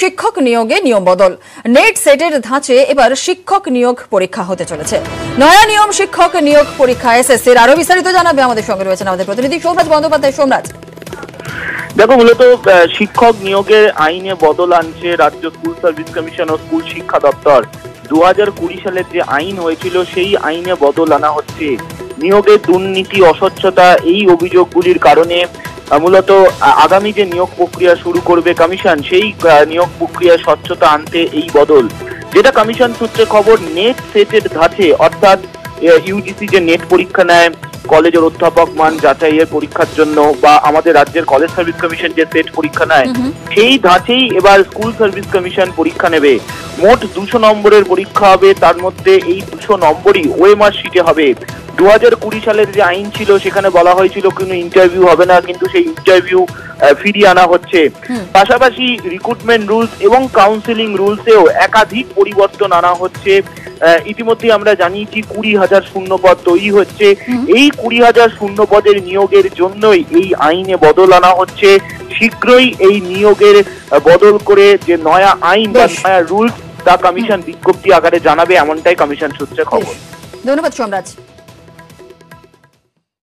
শিক্ষক নিয়োগে নিয়ম বদল। নেট সেটের ধাঁচে এবার শিক্ষক নিয়োগ পরীক্ষা হতে চলেছে। নয়া নিয়ম শিক্ষক নিয়োগ পরীক্ষা এসএসসির আরও বিস্তারিত জানাবে আমাদের সঙ্গে রয়েছেন আমাদের প্রতিনিধি সোমরাজ বন্দ্যোপাধ্যায়। সোমরাজ। দেখো, মূলত শিক্ষক নিয়োগের আইনে বদল আনছে রাজ্য স্কুল সার্ভিস কমিশন ও স্কুল শিক্ষা দপ্তর। দু হাজার কুড়ি সালের যে আইন হয়েছিল, সেই আইনে বদল আনা হচ্ছে। নিয়োগে দুর্নীতি, অস্বচ্ছতা এই অভিযোগগুলির কারণে মূলত আগামী যে নিয়োগ প্রক্রিয়া শুরু করবে কমিশন সেই নিয়োগ প্রক্রিয়ায় স্বচ্ছতা আনতে এই বদল। যেটা কমিশন সূত্রে খবর নেট সেটের ধাঁচে অর্থাৎ ইউজিসি যে নেট পরীক্ষা নেয় কলেজের অধ্যাপক মান যাচাইয়ের পরীক্ষার জন্য বা আমাদের রাজ্যের কলেজ সার্ভিস কমিশন যে সেট পরীক্ষা নেয় সেই ধাঁচেই এবার স্কুল সার্ভিস কমিশন পরীক্ষা নেবে। মোট দুশো নম্বরের পরীক্ষা হবে তার মধ্যে এই দুশো নম্বরই ওএমআর শিটে হবে। দু হাজার কুড়ি সালের যে আইন ছিল সেখানে বলা হয়েছিল কোনো ইন্টারভিউ হবে না কিন্তু সেই ইন্টারভিউ ফিরিয়ে আনা হচ্ছে। পাশাপাশি রিক্রুটমেন্ট রুলস এবং কাউন্সিলিং রুলসেও একাধিক পরিবর্তন আনা হচ্ছে। ইতিমধ্যে আমরা জানিয়েছি কুড়ি হাজার শূন্য পদ তৈরি হচ্ছে। এই কুড়ি হাজার শূন্য পদের নিয়োগের জন্যই এই আইনে বদল আনা হচ্ছে। শীঘ্রই এই নিয়োগের বদল করে যে নয়া আইন বা নয়া রুলস তা কমিশন বিজ্ঞপ্তি আকারে জানাবে এমনটাই কমিশন সূত্রে খবর। ধন্যবাদ সোমরাজ।